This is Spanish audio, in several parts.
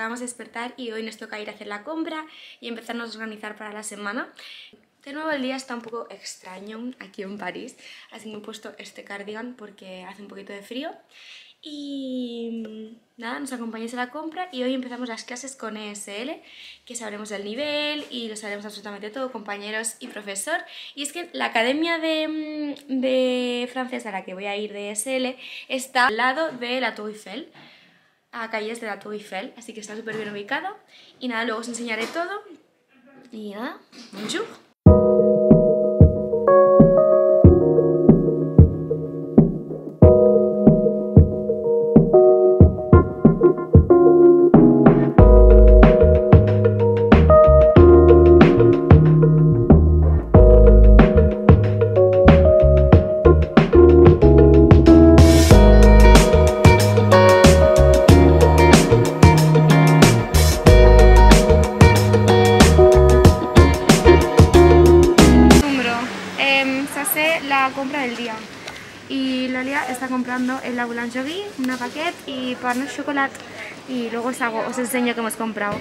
acabamos de despertar y hoy nos toca ir a hacer la compra y empezarnos a organizar para la semana. De nuevo el día está un poco extraño aquí en París, así que me he puesto este cardigan porque hace un poquito de frío. Y nada, nos acompañáis a la compra y hoy empezamos las clases con ESL, que sabremos el nivel y lo sabremos absolutamente todo, compañeros y profesor. Y es que la academia de, de francés a la que voy a ir de ESL está al lado de la Tour Eiffel, a calles de la Tour Eiffel, así que está súper bien ubicado. Y nada, luego os enseñaré todo. Y nada, bonjour. Os, hago, os enseño que hemos comprado.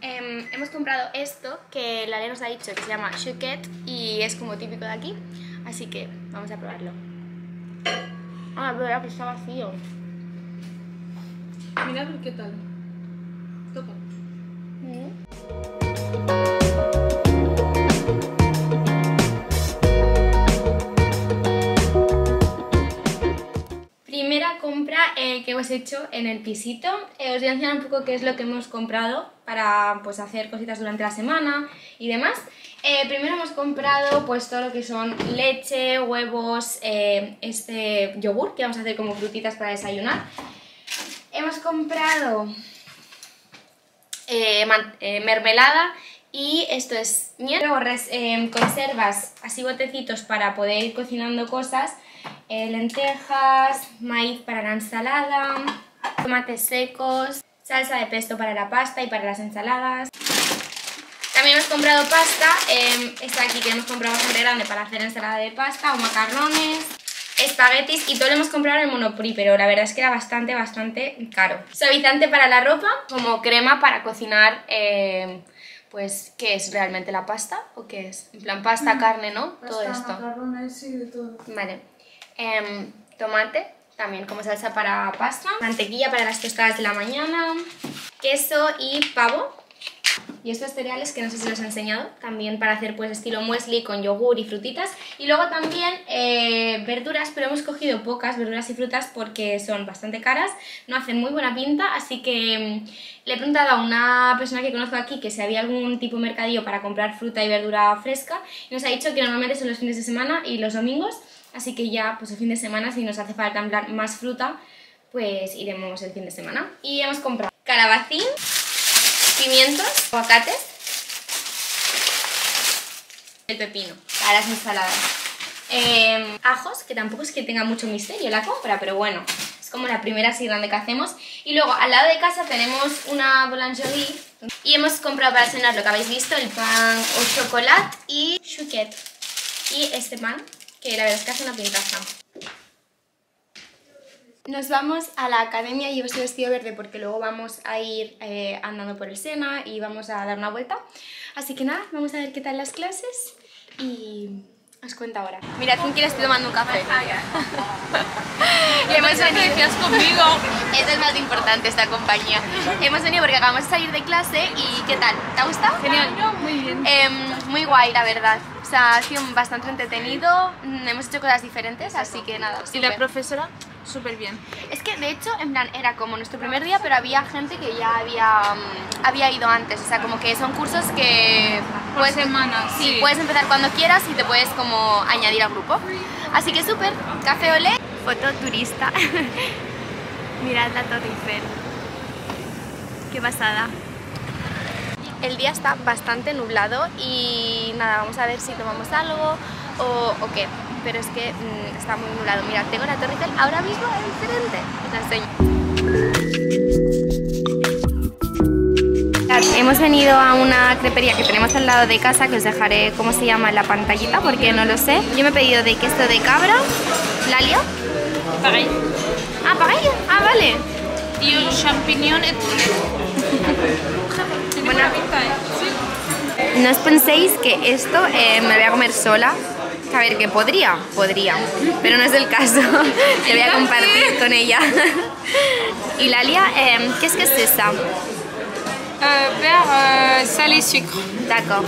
Em, hemos comprado esto que Lalia nos ha dicho que se llama chouquette y es como típico de aquí. Así que vamos a probarlo. Ah, pero que está vacío. Mira qué tal. Toca. Primera hemos hecho en el pisito. Eh, os voy a enseñar un poco qué es lo que hemos comprado para pues, hacer cositas durante la semana y demás. Eh, primero hemos comprado pues todo lo que son leche, huevos, eh, este yogur que vamos a hacer como frutitas para desayunar. Hemos comprado eh, mermelada y esto es miel. Luego conservas, así botecitos para poder ir cocinando cosas, eh, lentejas, maíz para la ensalada, tomates secos, salsa de pesto para la pasta y para las ensaladas. También hemos comprado pasta, eh, esta aquí que hemos comprado bastante grande para hacer ensalada de pasta o macarrones, espaguetis y todo lo hemos comprado en Monoprix, pero la verdad es que era bastante, bastante caro. Suavizante para la ropa, como crema para cocinar, eh, pues, ¿qué es realmente la pasta? ¿O qué es? En plan pasta, carne, ¿no? todo esto. macarrones y de todo. Vale. Em, tomate, también como salsa para pasta. Mantequilla para las tostadas de la mañana. Queso y pavo. Y estos cereales que no sé si los he enseñado, también para hacer pues estilo muesli con yogur y frutitas. Y luego también eh, verduras, pero hemos cogido pocas verduras y frutas porque son bastante caras, no hacen muy buena pinta, así que mm, le he preguntado a una persona que conozco aquí que si había algún tipo de mercadillo para comprar fruta y verdura fresca y nos ha dicho que normalmente son los fines de semana y los domingos, así que ya pues el fin de semana si nos hace falta en plan más fruta, pues iremos el fin de semana. Y hemos comprado calabacín, pimientos, aguacates, el pepino para las ensaladas. Eh, ajos, que tampoco es que tenga mucho misterio la compra, pero bueno, es como la primera así grande que hacemos. Y luego al lado de casa tenemos una boulangerie y hemos comprado para cenar lo que habéis visto, el pan au chocolate y chouquette. Y este pan, que la verdad es que hace una pintaza. Nos vamos a la academia, llevo este vestido verde porque luego vamos a ir eh, andando por el Sena y vamos a dar una vuelta. Así que nada, vamos a ver qué tal las clases y os cuento ahora. Mira, ¿quién quiere estoy tomando un café? y hemos venido... conmigo. Es más importante, esta compañía. Hemos venido porque acabamos de salir de clase y ¿qué tal? ¿Te ha gustado? Genial. Muy bien. Em, muy guay, la verdad. Sea, ha sido bastante entretenido, mm, hemos hecho cosas diferentes, así que nada. Y la profesora, súper bien. Es que de hecho, en plan, era como nuestro primer día, pero había gente que ya había, mm, había ido antes. O sea, como que son cursos que. Por semana, sí. puedes empezar cuando quieras y te puedes como añadir al grupo. Así que súper, café olé, foto turista. Mirad la Torre Eiffel. Qué pasada. El día está bastante nublado y nada, vamos a ver si tomamos algo o, o qué. Pero es que mm, está muy nublado. Mira, tengo la Torre Eiffel ahora mismo enfrente. Os la enseño. Hemos venido a una crepería que tenemos al lado de casa, que os dejaré cómo se llama en la pantallita porque no lo sé. Yo me he pedido de queso de cabra, Lalia. Pareil. Ah, pareil. Ah, vale. Y un champiñón. buena pinta, ¿eh? Sí. No os penséis que esto eh, me lo voy a comer sola. A ver, que podría, podría, pero no es el caso. Lo voy a compartir con ella. Y Lalia, eh, ¿qué es que es? Euh, beurre, euh, sel et sucre. D'accord.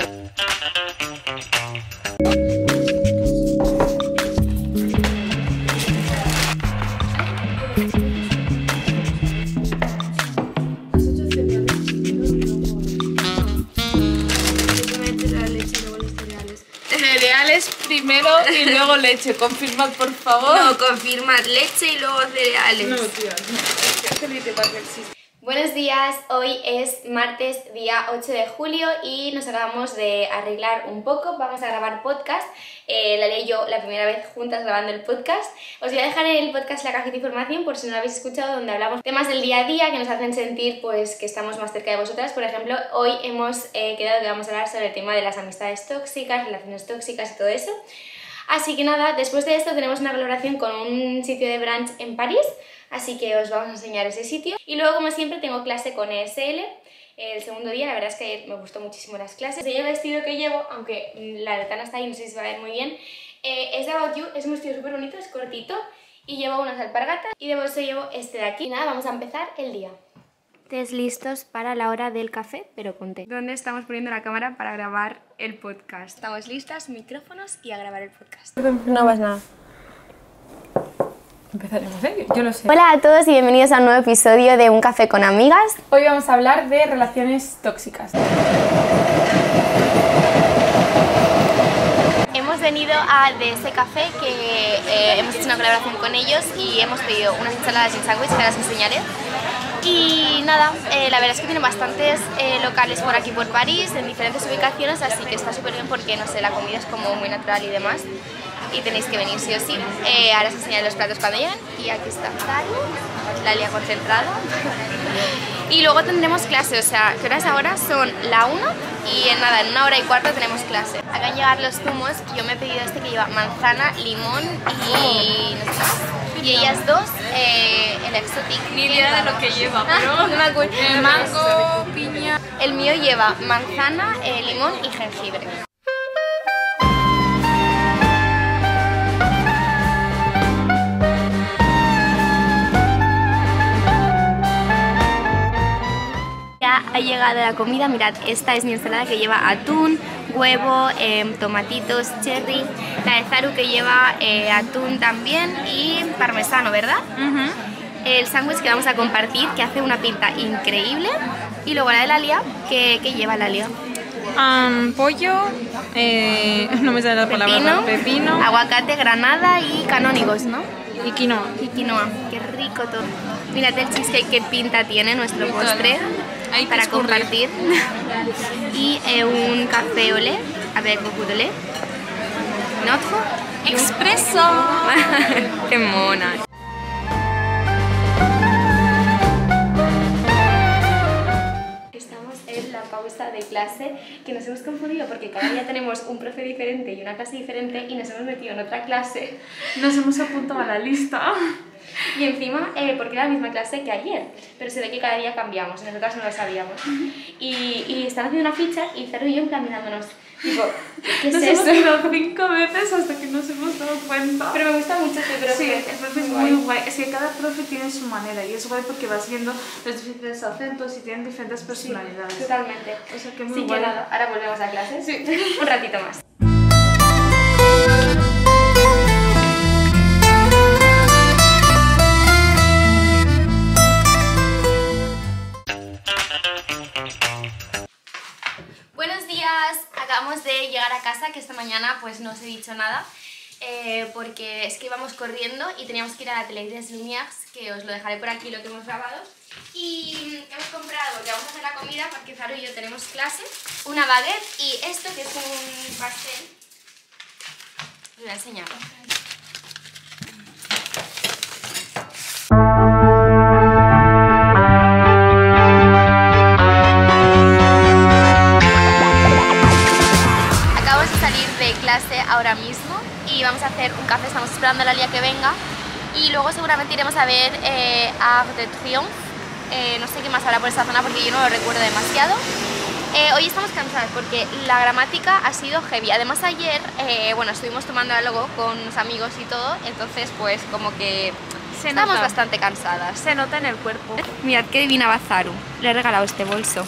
Leche. Confirmad, por favor. No, confirmad, leche y luego cereales. No, exista. Buenos días, hoy es martes día 8 de julio y nos acabamos de arreglar un poco, vamos a grabar podcast, eh, la y yo la primera vez juntas grabando el podcast. Os voy a dejar en el podcast la cajita de información por si no lo habéis escuchado, donde hablamos temas del día a día que nos hacen sentir pues que estamos más cerca de vosotras. Por ejemplo, hoy hemos eh, quedado que vamos a hablar sobre el tema de las amistades tóxicas, relaciones tóxicas y todo eso. Así que nada, después de esto tenemos una colaboración con un sitio de brunch en París, así que os vamos a enseñar ese sitio. Y luego, como siempre, tengo clase con ESL. El segundo día, la verdad es que me gustó muchísimo las clases. El vestido que llevo, aunque mm, la ventana está ahí, no sé si se va a ver muy bien, eh, es de About You, es un vestido súper bonito, es cortito y llevo unas alpargatas y de bolso llevo este de aquí. Y nada, vamos a empezar el día. Estés listos para la hora del café, pero con té. ¿Dónde estamos poniendo la cámara para grabar el podcast? Estamos listas, micrófonos y a grabar el podcast. No pasa nada. Empezaremos, ¿eh? Yo lo sé. Hola a todos y bienvenidos a un nuevo episodio de Un Café con Amigas. Hoy vamos a hablar de relaciones tóxicas. Hemos venido a de ese café que eh, hemos hecho una colaboración con ellos y hemos pedido unas ensaladas y un sándwich que las enseñaré. Y nada, eh, la verdad es que tienen bastantes eh, locales por aquí por París, en diferentes ubicaciones, así que está súper bien porque, no sé, la comida es como muy natural y demás. Y tenéis que venir sí o sí. Eh, ahora os enseñaré los platos cuando lleguen. Y aquí está la lía concentrada. Y luego tendremos clase, o sea, ¿qué horas ahora? Son la 1 y en nada, en una hora y cuarto tenemos clase. Hagan llegar los zumos, yo me he pedido este que lleva manzana, limón y no sé más. Y ellas dos, eh, el exotic. Ni idea de lo que lleva, pero... no me acuerdo. Mango, piña... El mío lleva manzana, eh, limón y jengibre. Ha llegado la comida, mirad, esta es mi ensalada que lleva atún, huevo, em, tomatitos, cherry, la de Zaru que lleva eh, atún también y parmesano, ¿verdad? El sándwich que vamos a compartir que hace una pinta increíble y luego la de la Lia, que, que lleva la Lia. Am, pollo, eh, no me sale la palabra, Pepino, pepino aguacate, granada y canónigos, ¿no? y quinoa. Y quinoa, qué rico todo. Mirad el cheesecake que pinta tiene nuestro postre Hay para compartir. y eh, un café olé, avec beaucoup de lait. Notre ¡Expreso! qué mona. Estamos en la pausa de clase que nos hemos confundido porque cada día tenemos un profe diferente y una clase diferente y nos hemos metido en otra clase Nos hemos apuntado a la lista. Y encima eh, porque era la misma clase que ayer pero se ve que cada día cambiamos y nosotras no lo sabíamos y, y están haciendo una ficha y Cero y yo en plan mirándonos tipo ¿qué es Nos eso? hemos ido cinco veces hasta que nos hemos dado cuenta. pero me gusta mucho este profe Sí, el profe es muy guay. Es que cada profe tiene su manera y es guay porque vas viendo los diferentes acentos y tienen diferentes personalidades. totalmente O sea que muy Así que nada, ahora volvemos a clase Sí. un ratito más que esta mañana pues no os he dicho nada eh, porque es que íbamos corriendo y teníamos que ir a la tele Lumières que os lo dejaré por aquí lo que hemos grabado. Y hemos comprado, porque vamos a hacer la comida porque Zaro y yo tenemos clase, una baguette y esto que es un pastel. Os voy a enseñar mismo y vamos a hacer un café, estamos esperando a la Lía que venga y luego seguramente iremos a ver eh, Arc de Triomphe. No sé qué más habrá por esta zona porque yo no lo recuerdo demasiado. Eh, hoy estamos cansadas porque la gramática ha sido heavy. Además ayer, eh, bueno, estuvimos tomando algo con unos amigos y todo, entonces pues como que Se estamos nota. bastante cansadas. Se nota en el cuerpo. Mirad qué divina Bazaru. Le he regalado este bolso.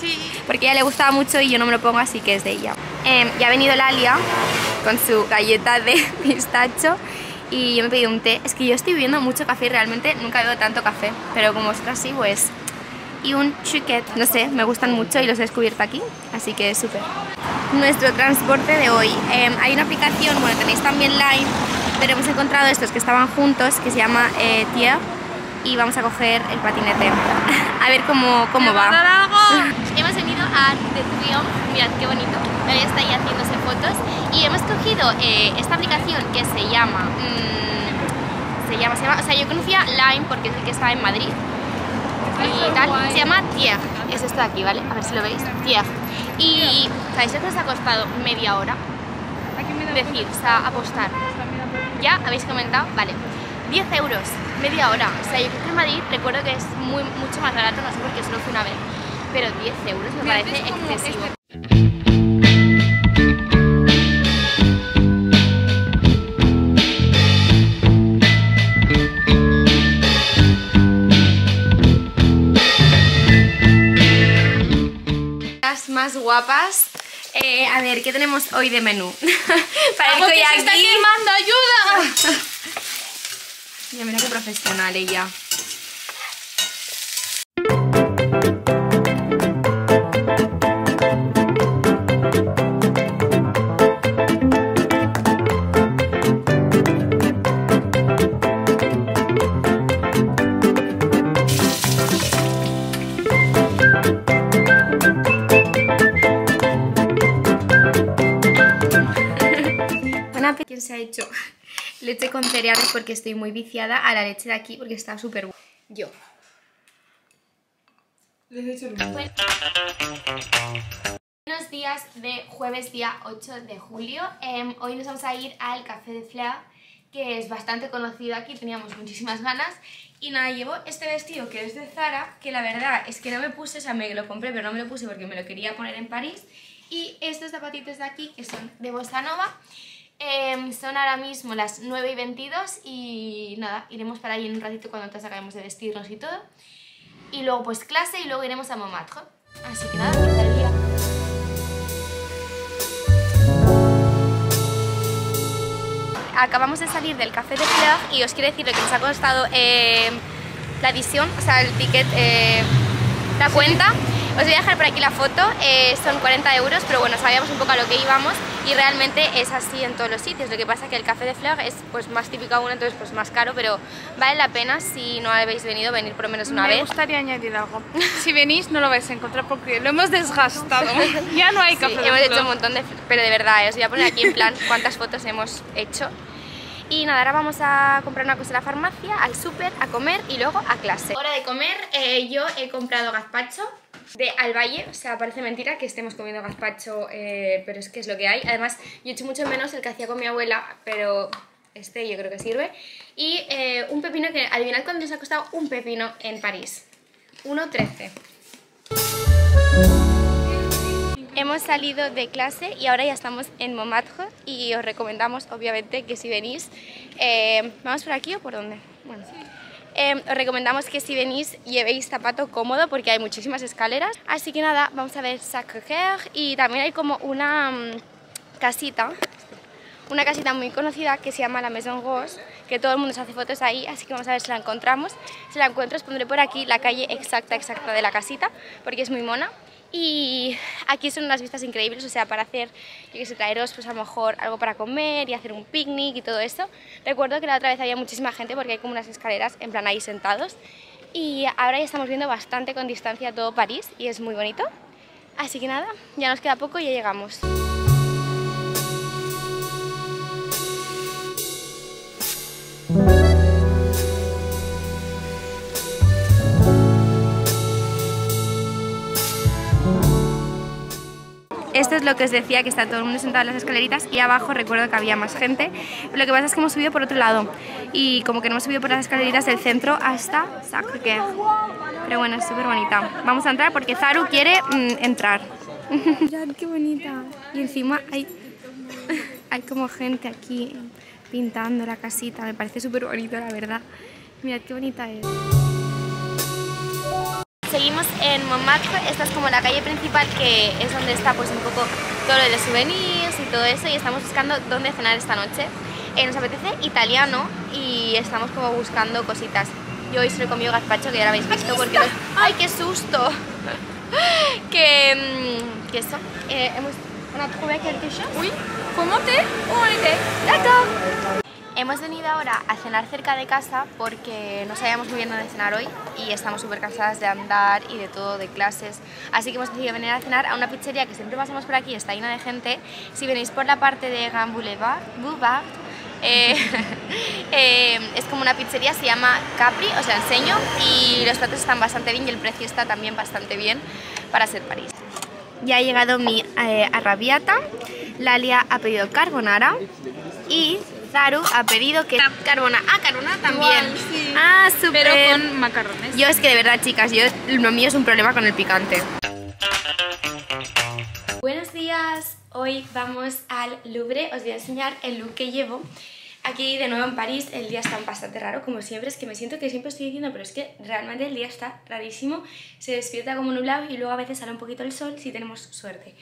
Sí. Porque a ella le gustaba mucho y yo no me lo pongo, así que es de ella. Eh, ya ha venido Lalia con su galleta de pistacho y yo me he pedido un té. Es que yo estoy bebiendo mucho café y realmente nunca bebo tanto café, pero como vosotras sí, pues... Y un chuquet, no sé, me gustan mucho y los he descubierto aquí, así que súper. Nuestro transporte de hoy. Eh, hay una aplicación, bueno, tenéis también Line, pero hemos encontrado estos que estaban juntos, que se llama eh, Tier, y vamos a coger el patinete. a ver cómo, cómo va. Hemos venido a The Triumph, mirad qué bonito, Ella está ahí haciéndose fotos y hemos cogido eh, esta aplicación que se llama, mm, se llama, se llama, o sea yo conocía Lime porque es el que estaba en Madrid y tal, se llama Tier, es esto de aquí, ¿vale? A ver si lo veis, Tier. Y ¿sabéis lo que os ha costado media hora? Decir, o sea, apostar. ¿Ya? ¿Habéis comentado? Vale. 10 euros, media hora. O sea, yo creo que en Madrid recuerdo que es muy, mucho más barato, no sé por qué solo fui una vez. Pero 10 euros me parece excesivo. Las más guapas. Eh, a ver, ¿qué tenemos hoy de menú? Para el que se está quemando! ¡Ayuda! Ya mira qué profesional ella. ¿Quién se ha hecho leche con cereales porque estoy muy viciada a la leche de aquí porque está súper buena? Yo. Buenos días de jueves día 8 de julio. Em, hoy nos vamos a ir al Café de Fleur, que es bastante conocido aquí, teníamos muchísimas ganas. Y nada, llevo este vestido que es de Zara, que la verdad es que no me puse, o sea, me lo compré, pero no me lo puse porque me lo quería poner en París. Y estos zapatitos de aquí, que son de Bossa Nova, em, son ahora mismo las 9 y 22 y nada, iremos para allí en un ratito cuando nos acabemos de vestirnos y todo. Y luego pues clase y luego iremos a Montmartre. Así que nada, empieza el día. Acabamos de salir del Café de Fleur y os quiero decir lo que nos ha costado eh, la adición, o sea, el ticket, eh, la cuenta. Os voy a dejar por aquí la foto, eh, son 40 euros, pero bueno, sabíamos un poco a lo que íbamos y realmente es así en todos los sitios. Lo que pasa es que el Café de Fleur es pues más típico aún, entonces pues más caro, pero vale la pena si no habéis venido, venir por lo menos una Me vez. gustaría añadir algo. Si venís no lo vais a encontrar porque lo hemos desgastado. Ya no hay Sí, café de hemos flor. hecho un montón de... Pero de verdad, eh, os voy a poner aquí en plan cuántas fotos hemos hecho. Y nada, ahora vamos a comprar una cosa a la farmacia, al súper, a comer y luego a clase. Hora de comer, eh, yo he comprado gazpacho de Alvalle, o sea, parece mentira que estemos comiendo gazpacho, eh, pero es que es lo que hay. Además, yo echo mucho menos el que hacía con mi abuela, pero este yo creo que sirve. Y eh, un pepino que, adivinad cuánto nos ha costado un pepino en París. 1,13. Hemos salido de clase y ahora ya estamos en Montmartre y os recomendamos obviamente que si venís, eh, ¿vamos por aquí o por dónde? Bueno, eh, os recomendamos que si venís llevéis zapato cómodo porque hay muchísimas escaleras. Así que nada, vamos a ver Sacré-Cœur y también hay como una mm, casita, una casita muy conocida que se llama la Maison Rose, que todo el mundo se hace fotos ahí, así que vamos a ver si la encontramos. Si la encuentro os pondré por aquí la calle exacta, exacta de la casita, porque es muy mona. Y aquí son unas vistas increíbles, o sea, para hacer, yo que sé, traeros pues a lo mejor algo para comer y hacer un picnic y todo eso. Recuerdo que la otra vez había muchísima gente porque hay como unas escaleras en plan ahí sentados. Y ahora ya estamos viendo bastante con distancia todo París y es muy bonito. Así que nada, ya nos queda poco y ya llegamos. Esto es lo que os decía, que está todo el mundo sentado en las escaleritas y abajo recuerdo que había más gente. Lo que pasa es que hemos subido por otro lado y como que no hemos subido por las escaleritas del centro hasta Sacré-Cœur. Pero bueno, es súper bonita. Vamos a entrar porque Zaru quiere mm, entrar. Mirad qué bonita. Y encima hay, hay como gente aquí pintando la casita. Me parece súper bonito, la verdad. Mirad qué bonita es. Seguimos en Montmartre, esta es como la calle principal que es donde está pues un poco todo lo de los souvenirs y todo eso y estamos buscando dónde cenar esta noche. Eh, nos apetece italiano y estamos como buscando cositas. Yo hoy solo he comido gazpacho que ya lo habéis visto porque... los- ¡Ay, qué susto! que... mm, que eso, eh, hemos... ¿On a trouvé quelque chose? Oui, faut monter ou on était D'accord. Hemos venido ahora a cenar cerca de casa porque no sabíamos muy bien dónde cenar hoy y estamos súper cansadas de andar y de todo, de clases. Así que hemos decidido venir a cenar a una pizzería que siempre pasamos por aquí, está llena de gente. Si venís por la parte de Grand Boulevard, Boulevard eh, eh, es como una pizzería, se llama Capri, os la enseño, y los platos están bastante bien y el precio está también bastante bien para ser París. Ya ha llegado mi eh, arrabiata, Lalia ha pedido carbonara y Zaru ha pedido que carbonara. Ah, carbonara también. Igual, sí. Ah, súper. Pero con macarrones. Yo es que de verdad, chicas, yo lo mío es un problema con el picante. Buenos días, hoy vamos al Louvre, os voy a enseñar el look que llevo. Aquí de nuevo en París el día está bastante raro, como siempre, es que me siento que siempre estoy diciendo, pero es que realmente el día está rarísimo, se despierta como nublado y luego a veces sale un poquito el sol si tenemos suerte.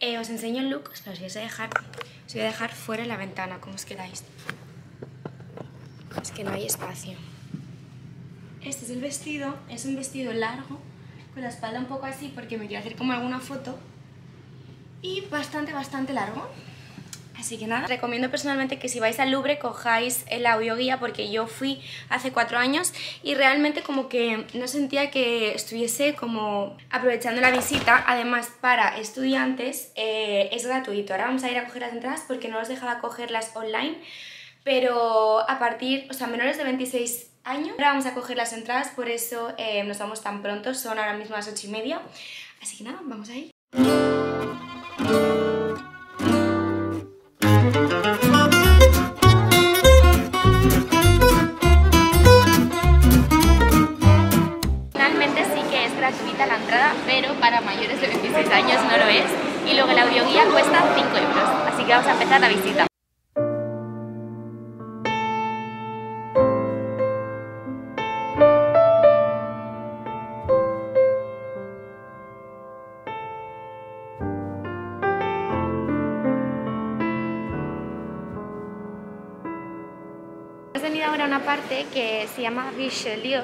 Eh, os enseño el look, os voy a dejar, os voy a dejar fuera la ventana, como os queráis. Es que no hay espacio. Este es el vestido, es un vestido largo, con la espalda un poco así porque me quiero hacer como alguna foto y bastante, bastante largo. Así que nada, recomiendo personalmente que si vais al Louvre cojáis el audioguía porque yo fui hace cuatro años y realmente como que no sentía que estuviese como aprovechando la visita. Además, para estudiantes eh, es gratuito. Ahora vamos a ir a coger las entradas porque no os dejaba cogerlas online, pero a partir, o sea, menores de 26 años, ahora vamos a coger las entradas, por eso eh, nos vamos tan pronto, son ahora mismo las 8 y media. Así que nada, vamos a ir. Finalmente sí que es gratuita la entrada, pero para mayores de 26 años no lo es. Y luego el audioguía cuesta 5 euros. Así que vamos a empezar la visita. Una parte que se llama Richelieu,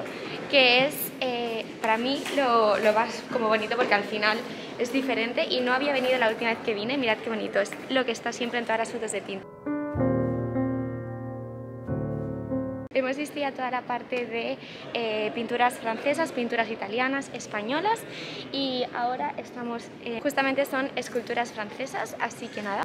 que es eh, para mí lo, lo más como bonito porque al final es diferente y no había venido la última vez que vine. Mirad qué bonito, es lo que está siempre en todas las fotos de tinta. Hemos visto ya toda la parte de eh, pinturas francesas, pinturas italianas, españolas y ahora estamos, eh, justamente son esculturas francesas, así que nada.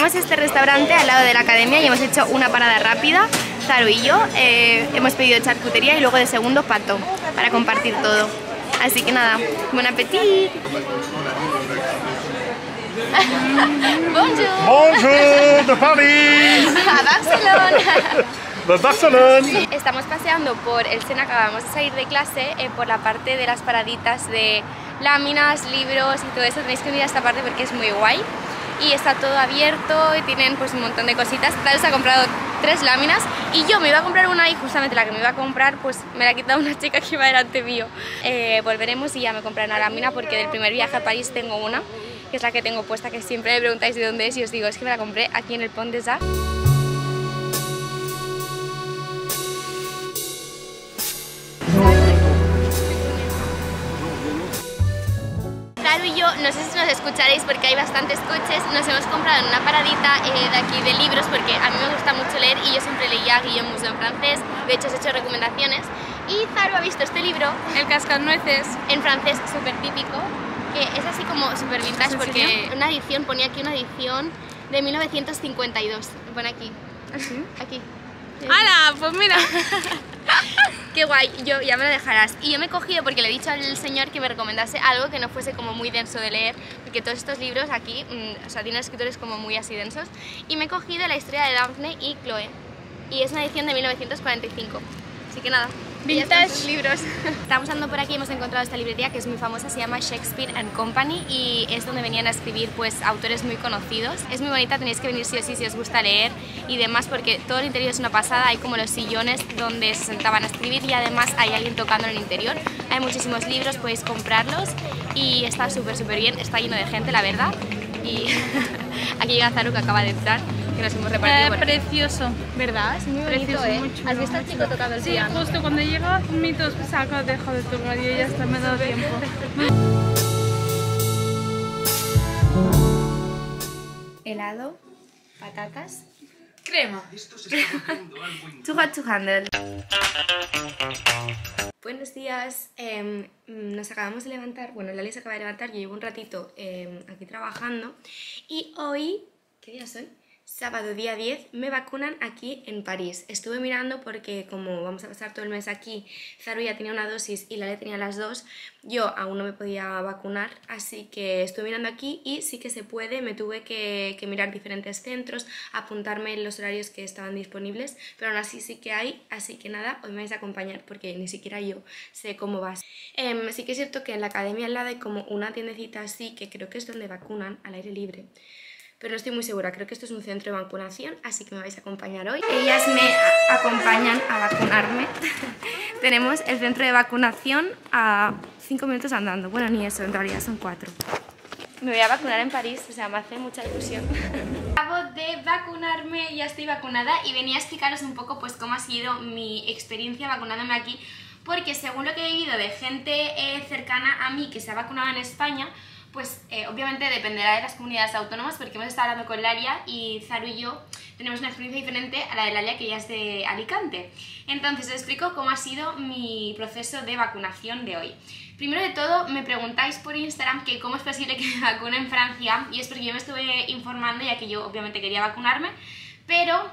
Tenemos este restaurante al lado de la academia y hemos hecho una parada rápida, Zaru y yo. eh, hemos pedido charcutería y luego de segundo pato para compartir todo. Así que nada, buen apetito. Bonjour Bonjour de Paris, a Barcelona. de Barcelone. Estamos paseando por el Sena, acabamos de salir de clase, eh, por la parte de las paraditas de láminas, libros y todo eso. Tenéis que venir a esta parte porque es muy guay. Y está todo abierto y tienen pues un montón de cositas. Tal se ha comprado tres láminas y yo me iba a comprar una y justamente la que me iba a comprar pues me la ha quitado una chica que iba delante mío. Eh, volveremos y ya me compraré una lámina porque del primer viaje a París tengo una, que es la que tengo puesta, que siempre me preguntáis de dónde es y os digo, es que me la compré aquí en el Pont des Arts. Zaru y yo, no sé si nos escucharéis porque hay bastantes coches, nos hemos comprado en una paradita eh, de aquí de libros porque a mí me gusta mucho leer y yo siempre leía Guillaume Musso en francés, de hecho os he hecho recomendaciones y Zaru ha visto este libro El cascanueces. en francés súper típico que es así como super vintage porque una edición, ponía aquí una edición de 1952. Me pone aquí. ¿Así? Aquí. ¡Hala! Pues mira. Qué guay, yo ya me lo dejarás. Y yo me he cogido porque le he dicho al señor que me recomendase algo que no fuese como muy denso de leer, porque todos estos libros aquí, mm, o sea, tienen escritores como muy así densos. Y me he cogido la historia de Daphne y Chloe. Y es una edición de 1945. Así que nada. Vintage. libros. Estábamos andando por aquí y hemos encontrado esta librería que es muy famosa, se llama Shakespeare and Company y es donde venían a escribir pues autores muy conocidos. Es muy bonita, tenéis que venir sí o sí si os gusta leer y demás porque todo el interior es una pasada, hay como los sillones donde se sentaban a escribir y además hay alguien tocando en el interior. Hay muchísimos libros, podéis comprarlos y está súper súper bien, está lleno de gente la verdad y aquí llega Zaru que acaba de entrar, que nos hemos repartido Eh, precioso. ¿Verdad? Es muy bonito, Precioso, ¿eh? muy chulo, ¿Has visto al chico tocando el Sí, piano? justo cuando llega mi tos saca, deja de tocar y ya está, me ha dado tiempo. helado, patatas. Crema. To handle. Buenos días, em, nos acabamos de levantar, bueno, Lali se acaba de levantar, yo llevo un ratito em, aquí trabajando y hoy, ¿qué día es hoy? Sábado día 10 me vacunan aquí en París. Estuve mirando porque como vamos a pasar todo el mes aquí, Zaru ya tenía una dosis y Lali tenía las dos, yo aún no me podía vacunar, así que estuve mirando aquí y sí que se puede, me tuve que, mirar diferentes centros, apuntarme en los horarios que estaban disponibles, pero aún así sí que hay, así que nada, hoy me vais a acompañar porque ni siquiera yo sé cómo va. Em, sí que es cierto que en la academia al lado hay como una tiendecita así, que creo que es donde vacunan al aire libre. Pero no estoy muy segura, creo que esto es un centro de vacunación, así que me vais a acompañar hoy. Ellas me acompañan a vacunarme. Tenemos el centro de vacunación a 5 minutos andando. Bueno, ni eso, en realidad son 4. Me voy a vacunar en París, o sea, me hace mucha ilusión. Acabo de vacunarme, ya estoy vacunada y venía a explicaros un poco pues cómo ha sido mi experiencia vacunándome aquí, porque según lo que he vivido de gente eh, cercana a mí que se ha vacunado en España, pues eh, obviamente dependerá de las comunidades autónomas, porque hemos estado hablando con Laria y Zaru y yo tenemos una experiencia diferente a la de Laria, que ya es de Alicante. Entonces os explico cómo ha sido mi proceso de vacunación de hoy. Primero de todo, me preguntáis por Instagram que cómo es posible que me vacune en Francia, y es porque yo me estuve informando, ya que yo obviamente quería vacunarme, pero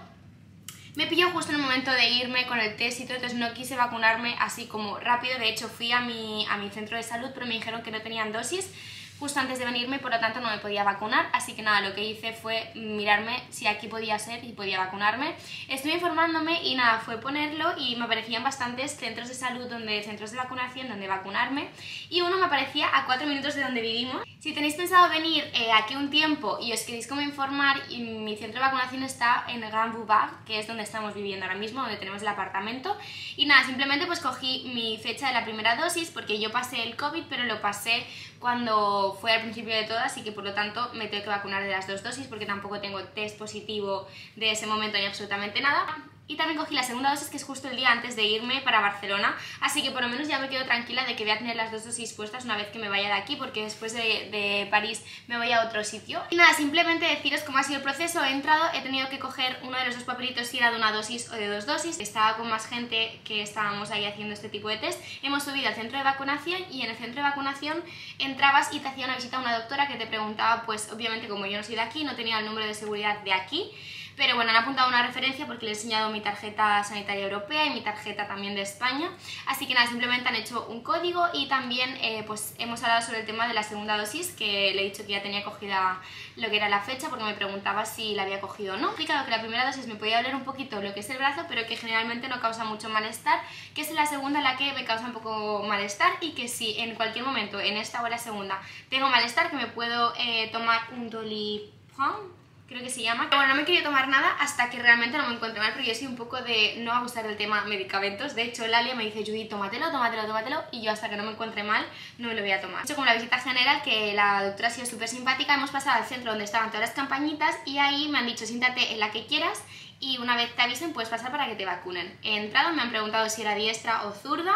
me pilló justo en el momento de irme con el test y todo, entonces no quise vacunarme así como rápido. De hecho, fui a mi, a mi centro de salud, pero me dijeron que no tenían dosis justo antes de venirme, por lo tanto no me podía vacunar. Así que nada, lo que hice fue mirarme si aquí podía ser y podía vacunarme. Estuve informándome y nada, fue ponerlo y me aparecían bastantes centros de salud, donde centros de vacunación, donde vacunarme. Y uno me aparecía a 4 minutos de donde vivimos. Si tenéis pensado venir eh, aquí un tiempo y os queréis como informar, y mi centro de vacunación está en Grand Bouvard, que es donde estamos viviendo ahora mismo, donde tenemos el apartamento. Y nada, simplemente pues cogí mi fecha de la primera dosis, porque yo pasé el COVID, pero lo pasé cuando fue al principio de todo, así que por lo tanto me tengo que vacunar de las dos dosis, porque tampoco tengo test positivo de ese momento ni absolutamente nada. Y también cogí la segunda dosis, que es justo el día antes de irme para Barcelona, así que por lo menos ya me quedo tranquila de que voy a tener las dos dosis puestas una vez que me vaya de aquí, porque después de, de París me voy a otro sitio. Y nada, simplemente deciros cómo ha sido el proceso. He entrado, he tenido que coger uno de los dos papelitos si era de una dosis o de dos dosis. Estaba con más gente que estábamos ahí haciendo este tipo de test. Hemos subido al centro de vacunación y en el centro de vacunación entrabas y te hacía una visita a una doctora que te preguntaba, pues obviamente como yo no soy de aquí, no tenía el número de seguridad de aquí, pero bueno, han apuntado una referencia porque le he enseñado mi tarjeta sanitaria europea y mi tarjeta también de España. Así que nada, simplemente han hecho un código y también eh, pues hemos hablado sobre el tema de la segunda dosis, que le he dicho que ya tenía cogida lo que era la fecha porque me preguntaba si la había cogido o no. He explicado que la primera dosis me podía doler un poquito lo que es el brazo, pero que generalmente no causa mucho malestar, que es la segunda la que me causa un poco malestar y que si en cualquier momento, en esta o la segunda, tengo malestar, que me puedo eh, tomar un Doliprom, creo que se llama. Pero bueno, no me quería tomar nada hasta que realmente no me encuentre mal, porque yo soy un poco de no abusar del tema medicamentos. De hecho, Lalia me dice, Judy, tómatelo, tómatelo, tómatelo, y yo hasta que no me encuentre mal no me lo voy a tomar. He hecho como la visita general, que la doctora ha sido súper simpática, hemos pasado al centro donde estaban todas las campañitas y ahí me han dicho, siéntate en la que quieras y una vez te avisen puedes pasar para que te vacunen. He entrado, me han preguntado si era diestra o zurda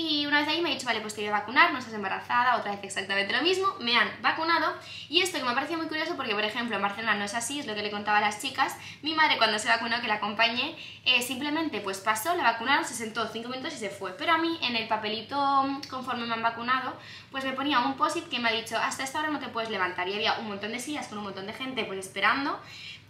Y una vez ahí me ha dicho, vale, pues te voy a vacunar, no estás embarazada, otra vez exactamente lo mismo, me han vacunado. Y esto que me ha parecido muy curioso porque, por ejemplo, en Barcelona no es así, es lo que le contaba a las chicas. Mi madre cuando se vacunó, que la acompañé, eh, simplemente pues pasó, la vacunaron, se sentó 5 minutos y se fue. Pero a mí en el papelito, mm, conforme me han vacunado, pues me ponía un post que me ha dicho, hasta esta hora no te puedes levantar. Y había un montón de sillas con un montón de gente pues esperando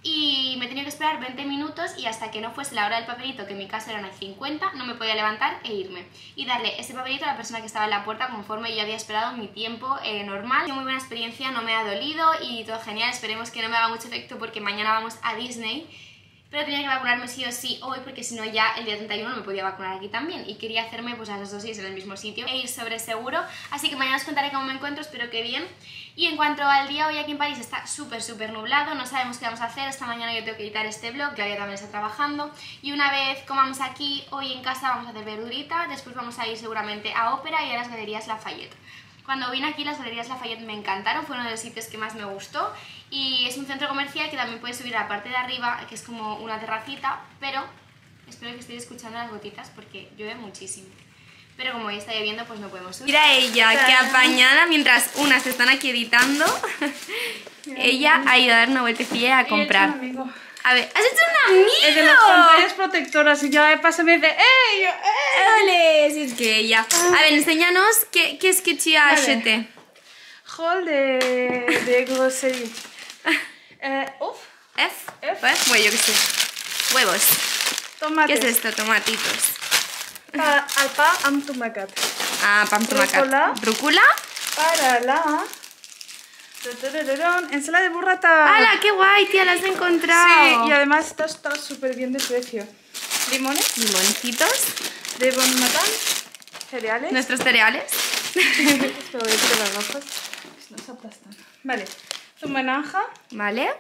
y me tenía que esperar 20 minutos y hasta que no fuese la hora del papelito, que en mi caso eran 50, no me podía levantar e irme. Y darle ese papelito a la persona que estaba en la puerta conforme yo había esperado mi tiempo eh, normal. Muy buena experiencia, no me ha dolido y todo genial. Esperemos que no me haga mucho efecto porque mañana vamos a Disney pero tenía que vacunarme sí o sí hoy porque si no ya el día 31 no me podía vacunar aquí también y quería hacerme pues las dos dosis en el mismo sitio e ir sobre seguro, así que mañana os contaré cómo me encuentro, espero que bien. Y en cuanto al día hoy aquí en París está súper súper nublado, no sabemos qué vamos a hacer, esta mañana yo tengo que editar este vlog, Claudia también está trabajando y una vez comamos aquí, hoy en casa vamos a hacer verdurita, después vamos a ir seguramente a ópera y a las galerías Lafayette. Cuando vine aquí las galerías Lafayette me encantaron, fue uno de los sitios que más me gustó y es un centro comercial que también puedes subir a la parte de arriba, que es como una terracita, pero espero que estéis escuchando las gotitas porque llueve muchísimo. Pero como hoy está lloviendo, pues no podemos subir. Mira ella, que apañada, mientras unas están aquí editando, ella ha ido a dar una vueltecilla a comprar. A ver, ¿has hecho un amigo? El de las pantallas protectoras y yo de paso me dice ¡Ey! yo, ¡Ey! ¡Ole! Si es que ella. A ver, enséñanos qué, qué es que Vale. acheté. Hall de, de grosserie. Eh, uf, F. F. F. Bueno, yo qué sé. Huevos. ¿Qué tomates. es esto? Tomatitos. Pa, al pa amb tomacat. Ah, tomacat. Rúcula. ¿Rúcula? Para la... Ensalada de burrata. ¡Hala, qué guay, tía! La has encontrado. Sí, y además está está súper bien de precio. Limones Limoncitos. de Bon Matin, cereales. Nuestros cereales. Esto es de las gafas. Si no se aplastan. Vale. Zumo naranja. ¿Vale?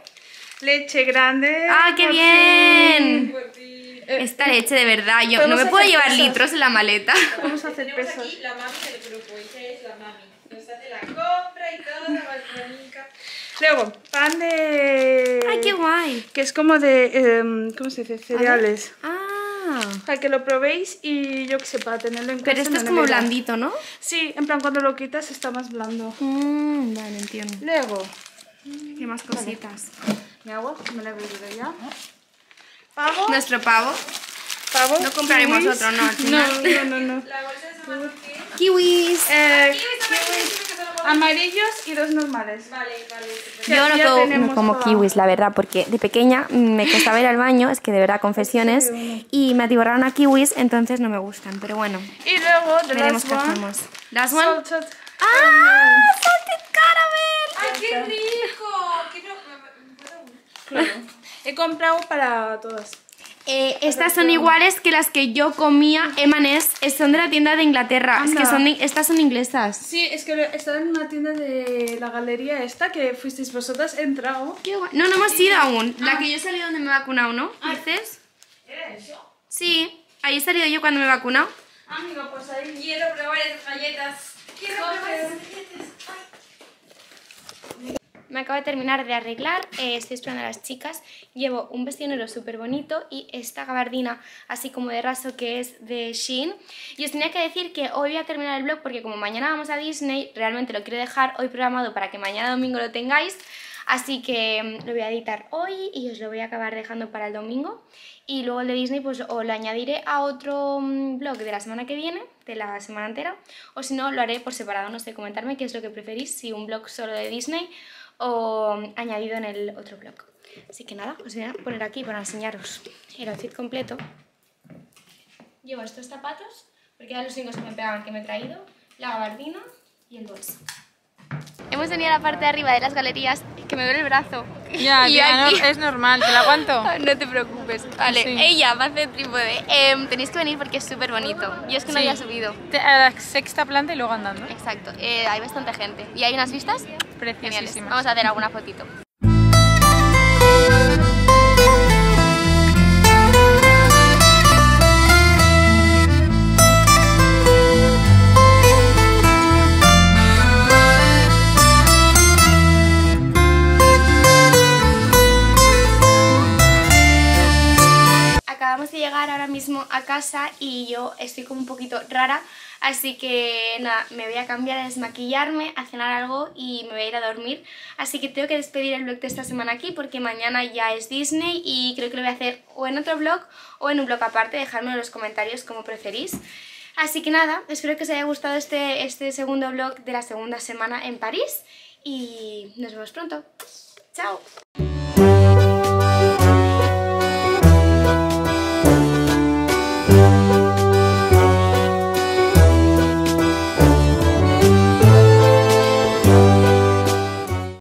Leche grande. ¡Ah, qué bien! Eh, Esta leche, de verdad. Yo no me puedo llevar litros en la maleta. Vamos a hacer Tenemos pesas. aquí la mami del grupo, ella es la mami. Nos hace la compra y todo, la. Luego, pan de... ¡Ay, qué guay! Que es como de... em, ¿Cómo se dice? Cereales. Ah. Para que lo probéis y yo que sé, para tenerlo en casa. Pero esto en es como blandito, ¿no? Sí, en plan cuando lo quitas está más blando. Mmm, vale, entiendo. Luego, ¿Qué más cositas? mi agua, me la beberé ya. Pavo. Nuestro pavo. Pavo. No compraremos kiwis. otro, no, al No, final. no, no, no. La bolsa de ¿qué? Kiwis. Eh, Kiwis. amarillos y dos normales. Vale, vale. Yo no, como, no como toda- kiwis, la verdad, porque de pequeña me costaba ir al baño, es que de verdad, confesiones, y me atiborraron a kiwis, entonces no me gustan, pero bueno, Y luego, de veremos las qué one, hacemos. Last one. salted ¡Ah! ¡Salted caramel! ¡Ay, qué rico! Quiero... ¿puedo? Claro. He comprado para todas. Eh, estas son iguales que las que yo comía Emanes, son de la tienda de Inglaterra, es que son de- estas son inglesas. Sí, es que estaba en una tienda de la galería esta que fuisteis vosotras, he entrado. Qué guay. No, no hemos ido aún. La que yo he salido donde me he vacunado, ¿no? ¿Dices? ¿Era eso? Sí, ahí he salido yo cuando me he vacunado. Amigo, pues ahí. Quiero probar esas galletas. Quiero probar esas galletas. Me acabo de terminar de arreglar, eh, estoy esperando a las chicas. Llevo un vestido negro súper bonito y esta gabardina así como de raso que es de Shein. Y os tenía que decir que hoy voy a terminar el vlog porque como mañana vamos a Disney, realmente lo quiero dejar hoy programado para que mañana domingo lo tengáis. Así que mm, lo voy a editar hoy y os lo voy a acabar dejando para el domingo. Y luego el de Disney pues o lo añadiré a otro mm, vlog de la semana que viene, de la semana entera. O si no, lo haré por separado, no sé, comentarme qué es lo que preferís, si un vlog solo de Disney o mm, añadido en el otro blog. Así que nada, os voy a poner aquí para enseñaros el outfit completo. Llevo estos zapatos, porque eran los únicos que me pegaban que me he traído, la gabardina y el bolso. Hemos venido a la parte de arriba de las galerías, que me duele el brazo. Ya, Y tía, no, es normal, te la aguanto. No te preocupes. Vale, Sí. ella va a hacer trípode. Em, tenéis que venir porque es súper bonito. Yo es que no había subido. A la sexta planta y luego andando. Exacto, eh, hay bastante gente. ¿Y hay unas vistas? Geniales. Preciosísimas. Vamos a hacer alguna fotito. Y yo estoy como un poquito rara, así que nada, me voy a cambiar a desmaquillarme, a cenar algo y me voy a ir a dormir. Así que tengo que despedir el vlog de esta semana aquí porque mañana ya es Disney y creo que lo voy a hacer o en otro vlog o en un vlog aparte, dejadme en los comentarios como preferís. Así que nada, espero que os haya gustado este, este segundo vlog de la segunda semana en París y nos vemos pronto. ¡Chao!